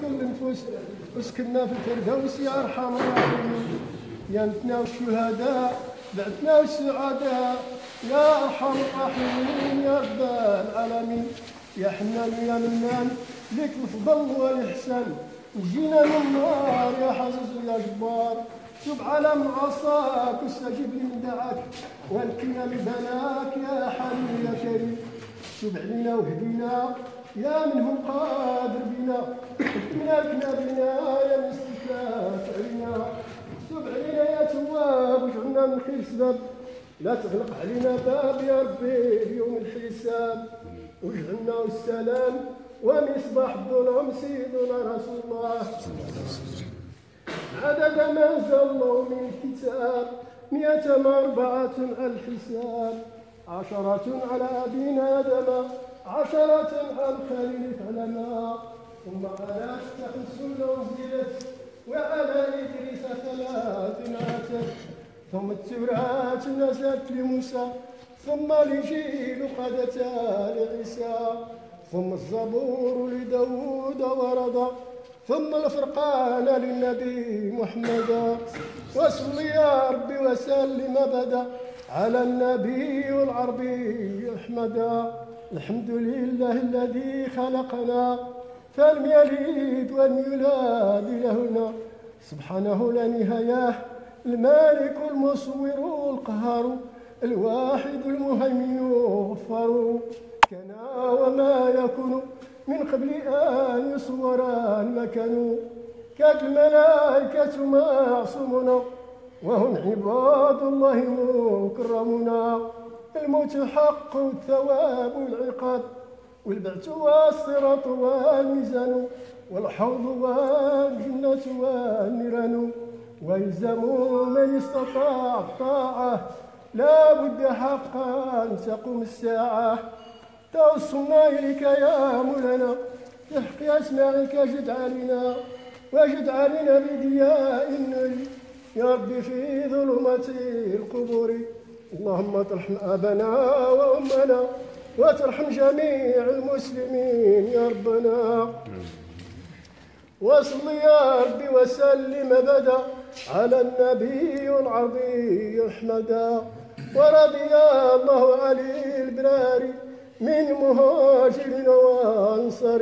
كل نفوس اسكننا في الفردوس يا أرحم الراحمين. يا أنتنا والشهداء بعتنا والسعداء يا أرحم الراحمين يا رب العالمين. يا حنان يا منان لك الفضل والإحسان. وجينا من النار يا حزز يا جبار. تب على من عصاك واستجب لمن دعاك. والكنا ببلاك يا حليم يا كريم. تب علينا واهدينا يا من هو قادر بنا. اهدنا بنا بنا يا من استكلاف علينا تب علينا يا تواب واجعلنا من خير سبب لا تغلق علينا باب يا ربي اليوم الحساب واجعلنا السلام ومصباح الظلم سيدنا رسول الله عدد ما انزل من الكتاب مئة مربعة الحساب عشرة على أبينا آدم عشرة على الخليل فلما ثم على خمس أنزلت وعلى إدريس ثلاث أتت ثم التوراة نزلت لموسى ثم الإنجيل قد لعيسى ثم الزبور لداود ورد ثم الفرقان للنبي محمد. وصل يا ربي وسلم أبدا على النبي العربي أحمد. الحمد لله الذي خلقنا. فلم يلد ولم يولد لهنا سبحانه لا نهاية. المالك المصور القهار. الواحد المهيمن الغفار كان وما يكون من قبل أن يصور المكان. كاد الملائكة معصومون. وهم عباد الله مكرمون. الموت حق الثواب والعقاب والبعث والصراط والميزان والحوض والجنة والنيران ويلزم من استطاع الطاعة لا بد حقا تقوم الساعة. توصلنا إليك يا مولانا. تحقي أسماعك جد علينا وجد علينا بضياء النور. يا ربي في ظلمة القبور. اللهم ترحم أبنا وأمنا وترحم جميع المسلمين يا ربنا. وصل يا ربي وسلم أبدا على النبي العربي أحمدا ورضي الله علي البراري من مهاجر وانصر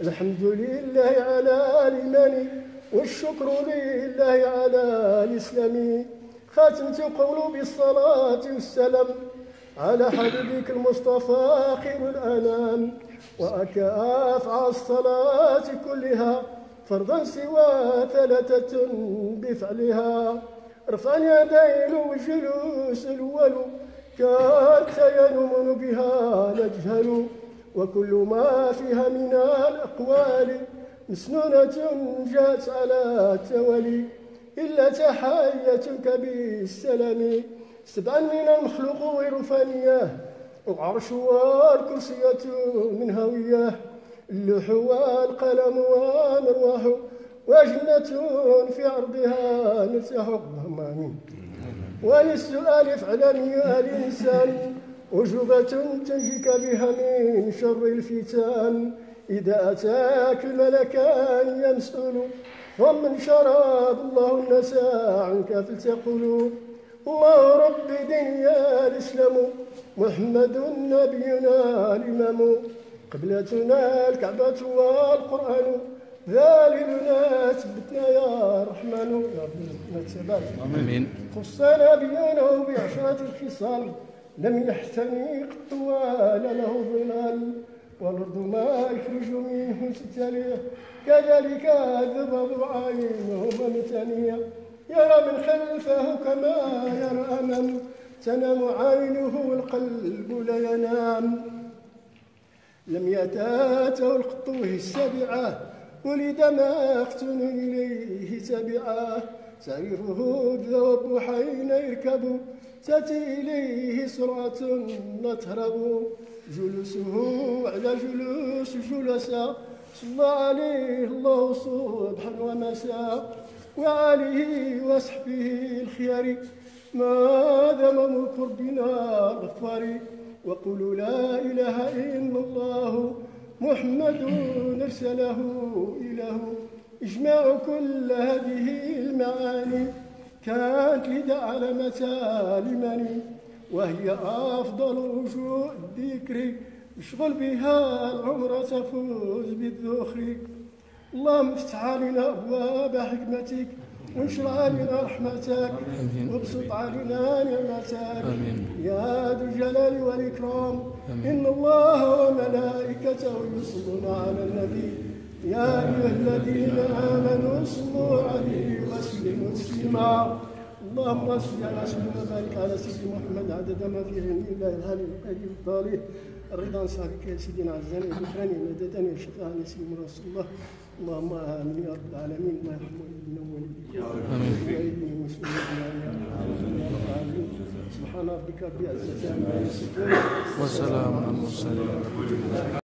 الحمد لله على الإيمان والشكر لله على الإسلام. ختمت قول بالصلاة والسلام. على حبيبك المصطفى خير الأنام وأكافع الصلاة كلها فرضا سوى ثلاثة بفعلها. رفع اليدين والجلوس الأول كانت ينمن بها نجهل. وكل ما فيها من الأقوال مسنونة جاءت على التوالي إلا تحيتك بالسلام سبعا من المخلوق ورفانية وعرش والكرسية من هوية اللوح والقلم والمرواح وجنة في عرضها نرتاح اللهم آمين. وللسؤال فعلا يا الإنسان أجوبة تنجيك بها من شر الفتان إذا أتاك الملكان يمسؤول ومن شراب الله الناس عنك فلتقولوا الله رب دنيا الإسلام محمد نبينا الإمام. قبلتنا الكعبة والقرآن ذاللنا ثبتنا يا رحمن. يا رب الثبات آمين. خص نبينا بعشرة الخصال لم يحتني قط ولا له ظلال. والأرض ما يخرج منه ستالية كذلك ذباب عينه ممتنية يرى من خلفه كما يرى أمامه تنام عينه والقلب لا ينام لم يتاته القطوه السبعة ولد مقتون إليه تبعاه سعيره ذوب حين يركب تأتي إليه سرعة لا تهرب. جلوسه على جلوس جلساء صلى عليه الله صبحا ومساء. وعليه وصحبه الخيار ما ذم ربنا الغفار وقولوا لا إله إلا الله محمد أرسله إله. إجماع كل هذه المعاني كانت لدى علامة لمن وهي أفضل وجوه الذكر اشغل بها العمر تفوز بالذخر. اللهم افتح علينا أبواب حكمتك وانشر علينا رحمتك وابسط علينا نعمتك. يا ذو الجلال والإكرام. إن الله وملائكته يصلون على النبي. يا أيها الذين آمنوا صلوا عليه وسلموا تسليما. اللهم صل على سيدنا وبارك على سيدنا محمد عدد ما في علم الله العلي القدير الضالي الرضا يا سيدنا عزاني ذكرني مددني وشفاعني سيدنا رسول الله. اللهم آمين يا رب العالمين. الله يرحمه ويبنون امين سبحان ربك رب العزة عما يصفون. وسلام على المرسلين.